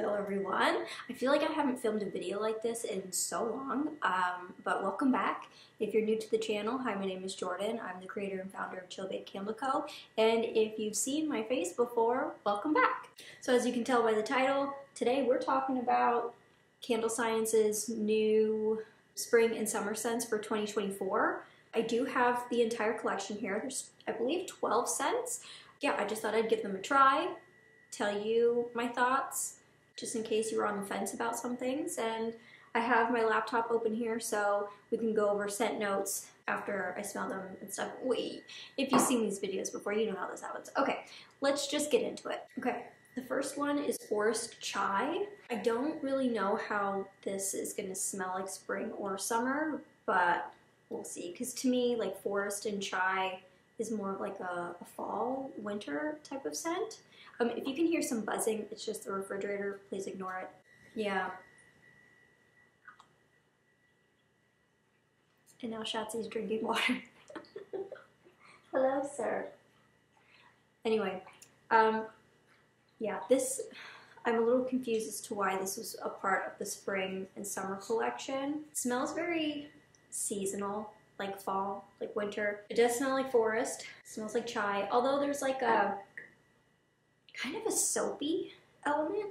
Hello everyone. I feel like I haven't filmed a video like this in so long, um, but welcome back. If you're new to the channel, hi, my name is Jordan. I'm the creator and founder of Chill Babe Candle Co. And if you've seen my face before, welcome back. So as you can tell by the title, today we're talking about Candle Science's new spring and summer scents for 2024. I do have the entire collection here. There's, I believe, 12 scents. Yeah, I just thought I'd give them a try, tell you my thoughts, just in case you were on the fence about some things. And I have my laptop open here so we can go over scent notes after I smell them and stuff. Wait, if you've seen these videos before, you know how this happens. Okay, let's just get into it. Okay, the first one is Forest Chai. I don't really know how this is gonna smell like spring or summer, but we'll see. Because to me, like forest and chai is more of like a, a fall, winter type of scent. Um, if you can hear some buzzing, it's just the refrigerator. Please ignore it. Yeah. And now Shatsy's drinking water. Hello, sir. Anyway, um, yeah, this, I'm a little confused as to why this was a part of the spring and summer collection. It smells very seasonal, like fall, like winter. It does smell like forest. It smells like chai, although there's like a kind of a soapy element.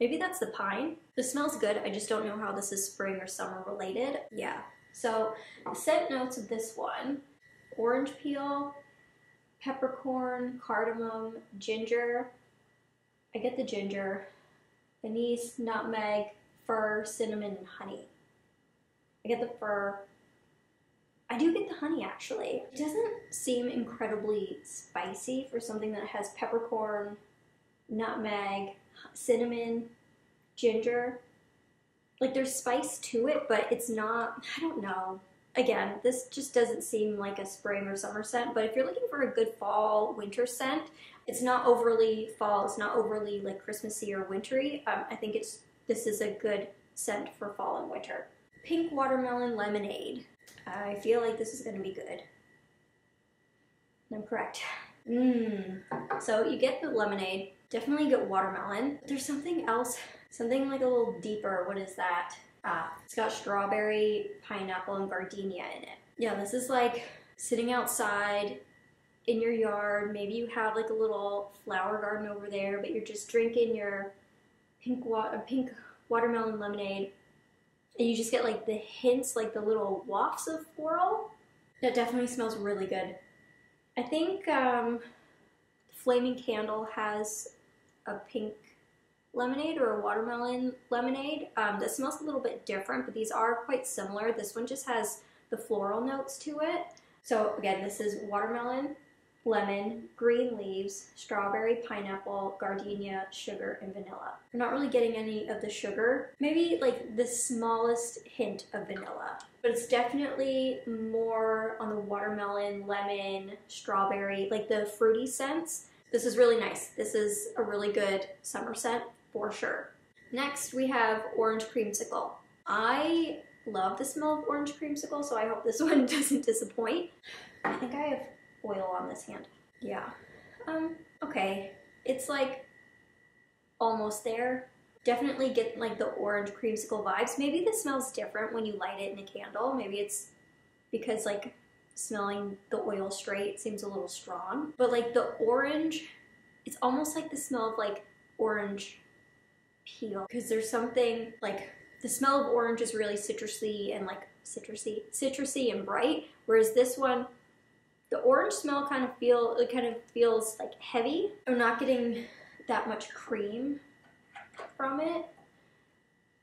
Maybe that's the pine. This smells good. I just don't know how this is spring or summer related. Yeah. So the scent notes of this one, orange peel, peppercorn, cardamom, ginger. I get the ginger, anise, nutmeg, fir, cinnamon, and honey. I get the fir. I do get the honey actually. It doesn't seem incredibly spicy for something that has peppercorn, nutmeg, cinnamon, ginger. Like there's spice to it, but it's not, I don't know. Again, this just doesn't seem like a spring or summer scent, but if you're looking for a good fall, winter scent, it's not overly fall, it's not overly like Christmassy or wintry. Um, I think it's this is a good scent for fall and winter. Pink watermelon lemonade. I feel like this is gonna be good. I'm correct. Mmm. So you get the lemonade, definitely get watermelon. There's something else, something like a little deeper. What is that? Ah, it's got strawberry, pineapple, and gardenia in it. Yeah, this is like sitting outside in your yard. Maybe you have like a little flower garden over there, but you're just drinking your pink, wa- pink watermelon lemonade and you just get like the hints, like the little wafts of floral. That definitely smells really good. I think um, Flaming Candle has a pink lemonade or a watermelon lemonade um, that smells a little bit different, but these are quite similar. This one just has the floral notes to it. So again, this is watermelon, lemon, green leaves, strawberry, pineapple, gardenia, sugar, and vanilla. We're not really getting any of the sugar. Maybe like the smallest hint of vanilla. But it's definitely more on the watermelon, lemon, strawberry, like the fruity scents. This is really nice. This is a really good summer scent for sure. Next, we have orange creamsicle. I love the smell of orange creamsicle, so I hope this one doesn't disappoint. I think I have oil on this hand. Yeah. Um, okay. It's like almost there. Definitely get like the orange creamsicle vibes. Maybe this smells different when you light it in a candle. Maybe it's because like smelling the oil straight seems a little strong. But like the orange, it's almost like the smell of like orange peel. Because there's something like the smell of orange is really citrusy and like citrusy, citrusy and bright. Whereas this one, the orange smell kind of feel it kind of feels like heavy. I'm not getting that much cream from it.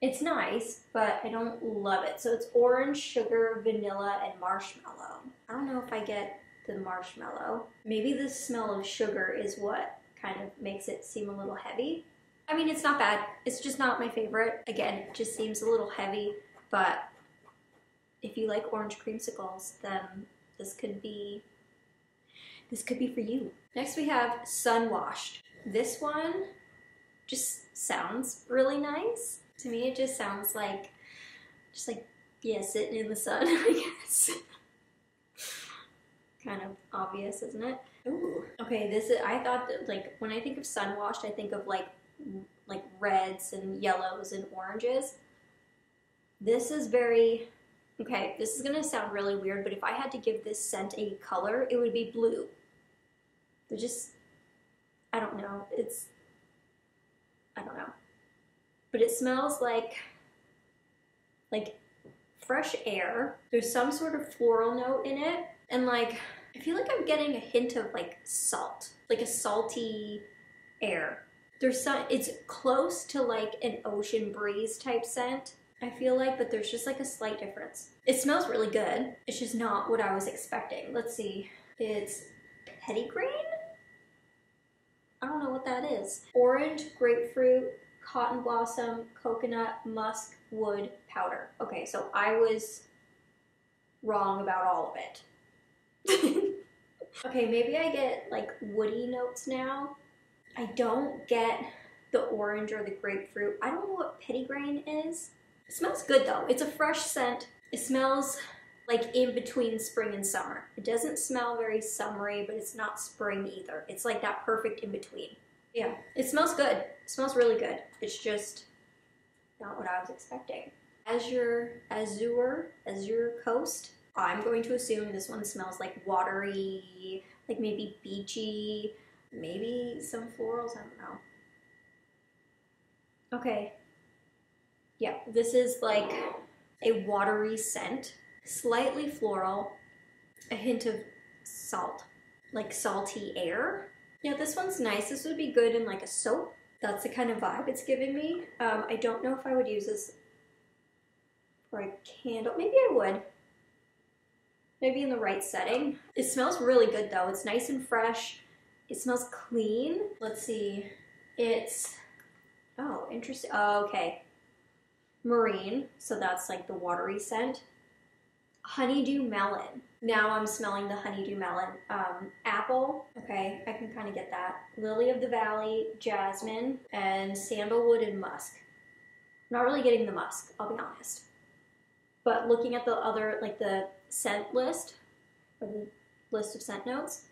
It's nice, but I don't love it. So it's orange, sugar, vanilla, and marshmallow. I don't know if I get the marshmallow. Maybe the smell of sugar is what kind of makes it seem a little heavy. I mean, it's not bad. It's just not my favorite. Again, it just seems a little heavy, but if you like orange creamsicles, then this could be this could be for you. Next we have Sun Washed. This one just sounds really nice. To me it just sounds like just like yeah, sitting in the sun, I guess. Kind of obvious, isn't it? Ooh. Okay, this is I thought that like when I think of sun washed, I think of like like reds and yellows and oranges. This is very, okay, this is gonna sound really weird, but if I had to give this scent a color, it would be blue. They're just, I don't know, it's, I don't know. But it smells like, like fresh air. There's some sort of floral note in it. And like, I feel like I'm getting a hint of like salt, like a salty air. There's some, it's close to like an ocean breeze type scent, I feel like, but there's just like a slight difference. It smells really good. It's just not what I was expecting. Let's see. It's petitgrain? I don't know what that is. Orange, grapefruit, cotton blossom, coconut, musk, wood, powder. Okay, so I was wrong about all of it. okay, maybe I get like woody notes now. I don't get the orange or the grapefruit. I don't know what petitgrain is. It smells good though. It's a fresh scent. It smells like in between spring and summer. It doesn't smell very summery, but it's not spring either. It's like that perfect in between. Yeah, it smells good. It smells really good. It's just not what I was expecting. Azure, Azure, Azure Coast. I'm going to assume this one smells like watery, like maybe beachy, maybe some florals, I don't know. Okay. Yeah, this is like a watery scent, slightly floral, a hint of salt, like salty air. Yeah, this one's nice. This would be good in like a soap. That's the kind of vibe it's giving me. Um, I don't know if I would use this for a candle. Maybe I would. Maybe in the right setting. It smells really good though. It's nice and fresh. It smells clean. Let's see. It's, oh, interesting. Oh, okay. Marine, so that's like the watery scent. Honeydew melon. Now I'm smelling the honeydew melon. Um, apple, okay, I can kind of get that. Lily of the valley, jasmine, and sandalwood and musk. Not really getting the musk, I'll be honest. But looking at the other, like the scent list, or the list of scent notes,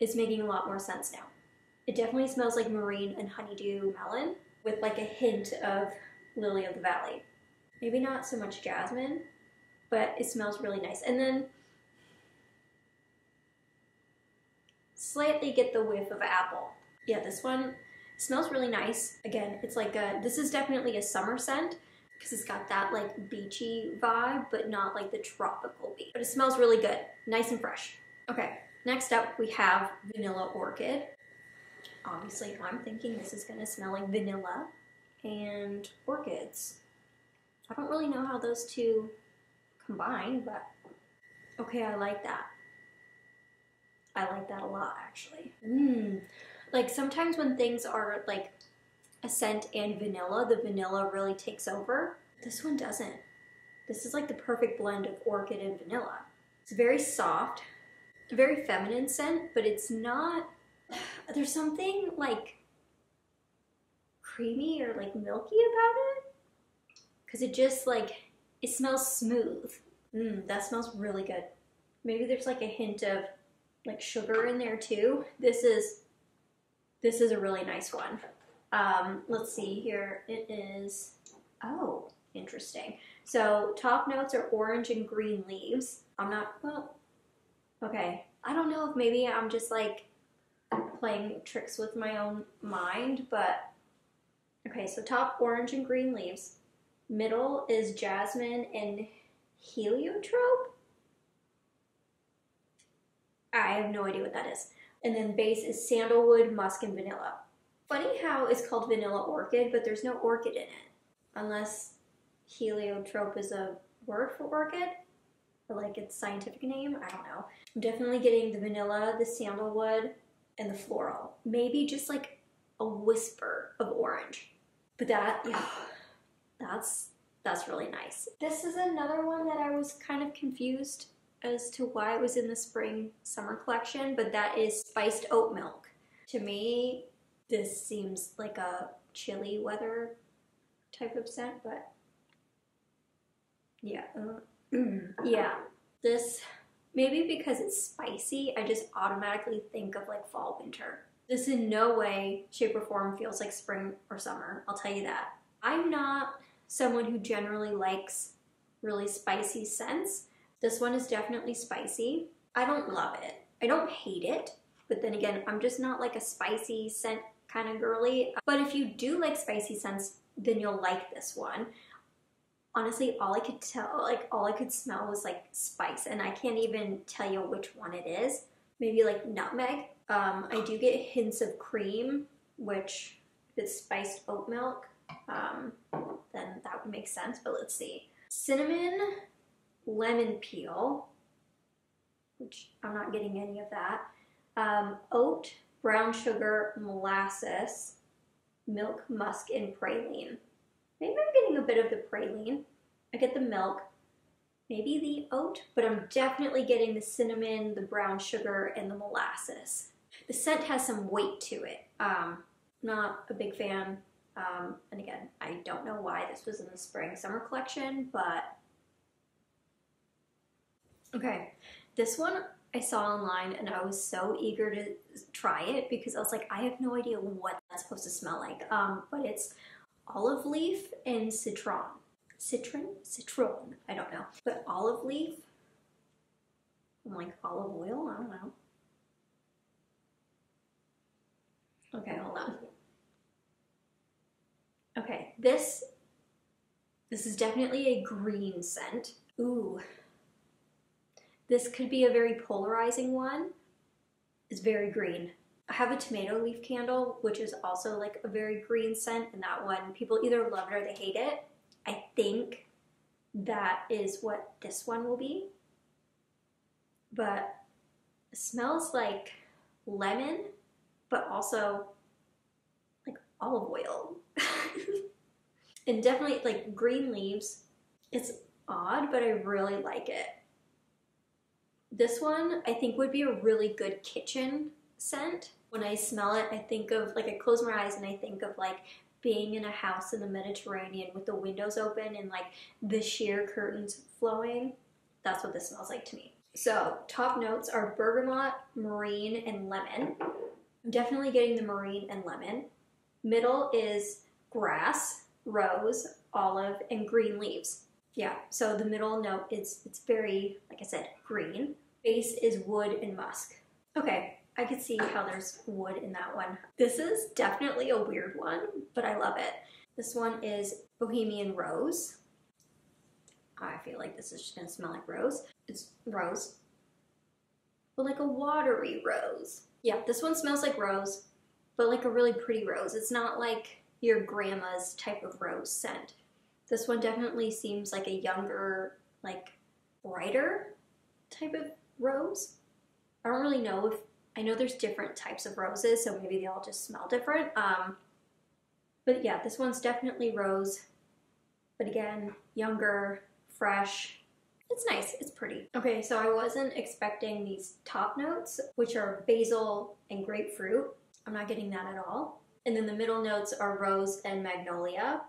is making a lot more sense now. It definitely smells like marine and honeydew melon with like a hint of lily of the valley. Maybe not so much jasmine, but it smells really nice. And then slightly get the whiff of apple. Yeah, this one smells really nice. Again, it's like a, this is definitely a summer scent because it's got that like beachy vibe, but not like the tropical beach. But it smells really good, nice and fresh. Okay, next up we have Vanilla Orchid. Obviously, I'm thinking this is gonna smell like vanilla and orchids. I don't really know how those two combine, but okay, I like that. I like that a lot, actually. Mmm. Like sometimes when things are like a scent and vanilla, the vanilla really takes over. This one doesn't. This is like the perfect blend of orchid and vanilla. It's very soft, very feminine scent, but it's not, there's something like creamy or like milky about it. Cause it just like, it smells smooth. Mmm, that smells really good. Maybe there's like a hint of like sugar in there too. This is, this is a really nice one. Um, let's see here. It is, oh, interesting. So top notes are orange and green leaves. I'm not, well, okay. I don't know if maybe I'm just like playing tricks with my own mind, but okay, so top orange and green leaves. Middle is jasmine and heliotrope. I have no idea what that is. And then base is sandalwood, musk, and vanilla. Funny how it's called vanilla orchid, but there's no orchid in it. Unless heliotrope is a word for orchid, or like its scientific name, I don't know. I'm definitely getting the vanilla, the sandalwood, and the floral. Maybe just like a whisper of orange. But that, yeah, that's, that's really nice. This is another one that I was kind of confused as to why it was in the spring summer collection, but that is spiced oat milk. To me, this seems like a chilly weather type of scent, but yeah, uh, yeah. This, maybe because it's spicy, I just automatically think of like fall, winter. This in no way, shape, or form feels like spring or summer, I'll tell you that. I'm not someone who generally likes really spicy scents. This one is definitely spicy. I don't love it. I don't hate it, but then again, I'm just not like a spicy scent kind of girly. But if you do like spicy scents, then you'll like this one. Honestly, all I could tell, like all I could smell was like spice, and I can't even tell you which one it is. Maybe like nutmeg. Um, I do get hints of cream, which it's spiced oat milk, um, then that would make sense, but let's see. Cinnamon, lemon peel, which I'm not getting any of that. Um, oat, brown sugar, molasses, milk, musk, and praline. Maybe I'm getting a bit of the praline. I get the milk, maybe the oat, but I'm definitely getting the cinnamon, the brown sugar, and the molasses. The scent has some weight to it. Um, not a big fan. Um, and again, I don't know why this was in the spring summer collection, but okay. This one I saw online and I was so eager to try it because I was like, I have no idea what that's supposed to smell like. Um, but it's olive leaf and citron. Citron? Citron. I don't know. But olive leaf, I'm like olive oil, I don't know. Okay, hold on. Okay, this this is definitely a green scent. Ooh. This could be a very polarizing one. It's very green. I have a tomato leaf candle, which is also like a very green scent, and that one people either love it or they hate it. I think that is what this one will be. But smells like lemon, but also like olive oil. and definitely like green leaves. It's odd, but I really like it. This one I think would be a really good kitchen scent. When I smell it, I think of like I close my eyes and I think of like being in a house in the Mediterranean with the windows open and like the sheer curtains flowing. That's what this smells like to me. So, top notes are bergamot, marine, and lemon. I'm definitely getting the marine and lemon. Middle is grass, rose, olive, and green leaves. Yeah, so the middle note is it's very, like I said, green. Base is wood and musk. Okay, I could see how there's wood in that one. This is definitely a weird one, but I love it. This one is Bohemian Rose. I feel like this is just gonna smell like rose. It's rose, but like a watery rose. Yeah, this one smells like rose, but like a really pretty rose. It's not like your grandma's type of rose scent. This one definitely seems like a younger, like brighter type of rose. I don't really know if I know there's different types of roses, so maybe they all just smell different. Um, but yeah, this one's definitely rose, but again, younger, fresh. It's nice, it's pretty. Okay, so I wasn't expecting these top notes, which are basil and grapefruit. I'm not getting that at all. And then the middle notes are rose and magnolia.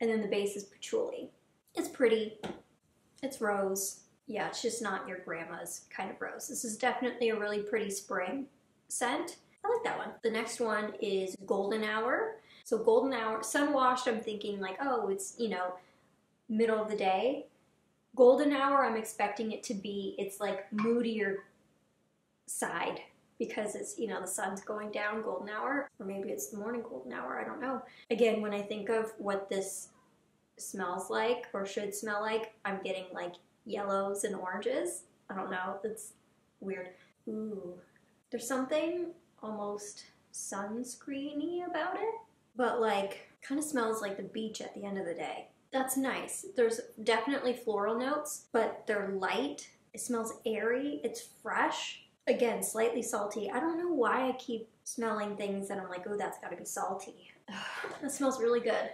And then the base is patchouli. It's pretty. It's rose. Yeah, it's just not your grandma's kind of rose. This is definitely a really pretty spring scent. I like that one. The next one is Golden Hour. So Golden Hour, sun washed, I'm thinking like, oh, it's, you know, middle of the day. Golden Hour, I'm expecting it to be, it's like moodier side because it's, you know, the sun's going down golden hour, or maybe it's the morning golden hour, I don't know. Again, when I think of what this smells like or should smell like, I'm getting like yellows and oranges. I don't know, it's weird. Ooh, there's something almost sunscreeny about it, but like kind of smells like the beach at the end of the day. That's nice. There's definitely floral notes, but they're light. It smells airy, it's fresh, Again, slightly salty. I don't know why I keep smelling things and I'm like, oh, that's gotta be salty. that smells really good.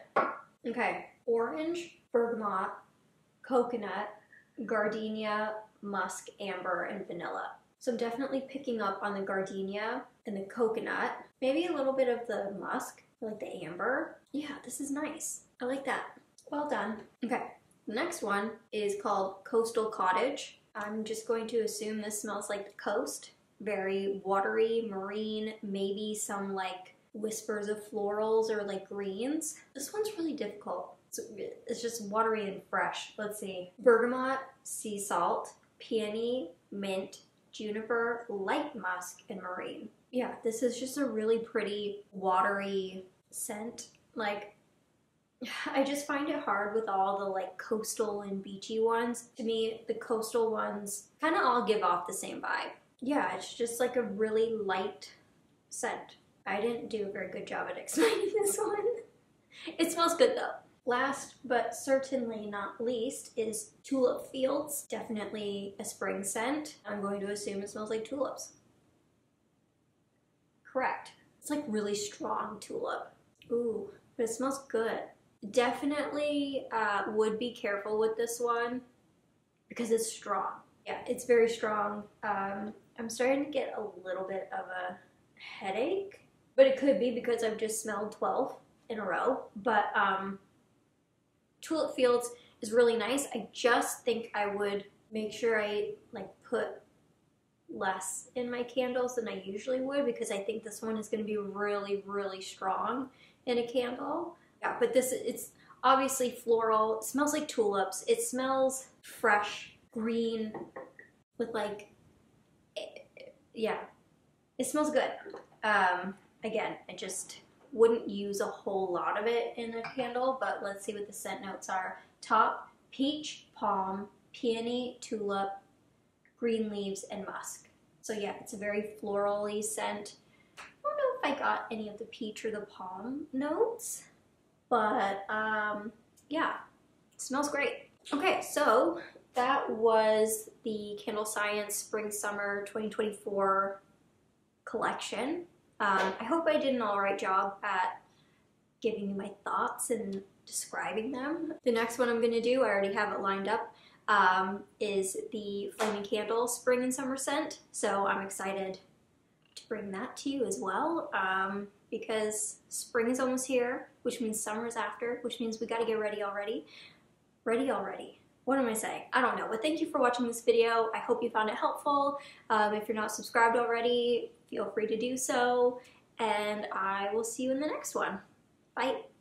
Okay, orange, bergamot, coconut, gardenia, musk, amber, and vanilla. So I'm definitely picking up on the gardenia and the coconut. Maybe a little bit of the musk, like the amber. Yeah, this is nice. I like that. Well done. Okay, the next one is called Coastal Cottage. I'm just going to assume this smells like the coast very watery, marine, maybe some like whispers of florals or like greens. This one's really difficult. It's, it's just watery and fresh. Let's see. Bergamot, sea salt, peony, mint, juniper, light musk, and marine. Yeah, this is just a really pretty watery scent. Like, I just find it hard with all the like coastal and beachy ones. To me, the coastal ones kind of all give off the same vibe. Yeah, it's just like a really light scent. I didn't do a very good job at explaining this one. It smells good though. Last but certainly not least is Tulip Fields. Definitely a spring scent. I'm going to assume it smells like tulips. Correct. It's like really strong tulip. Ooh, but it smells good. Definitely uh, would be careful with this one because it's strong. Yeah, it's very strong. Um, I'm starting to get a little bit of a headache, but it could be because I've just smelled 12 in a row. But um, Tulip Fields is really nice. I just think I would make sure I like put less in my candles than I usually would because I think this one is going to be really, really strong in a candle. Yeah, but this, it's obviously floral. It smells like tulips. It smells fresh, green, with like, yeah, it smells good. Um, again, I just wouldn't use a whole lot of it in a candle, but let's see what the scent notes are. Top, peach, palm, peony, tulip, green leaves, and musk. So yeah, it's a very florally scent. I don't know if I got any of the peach or the palm notes, but um, yeah, smells great. Okay, so that was the Candle Science Spring Summer 2024 collection. Um, I hope I did an alright job at giving you my thoughts and describing them. The next one I'm to do, I already have it lined up, um, is the Flaming Candle Spring and Summer Scent. So I'm excited to bring that to you as well um, because spring is almost here, which means summer is after, which means we got to get ready already. Ready already. What am I saying? I don't know, but thank you for watching this video. I hope you found it helpful. Um, if you're not subscribed already, feel free to do so, and I will see you in the next one. Bye.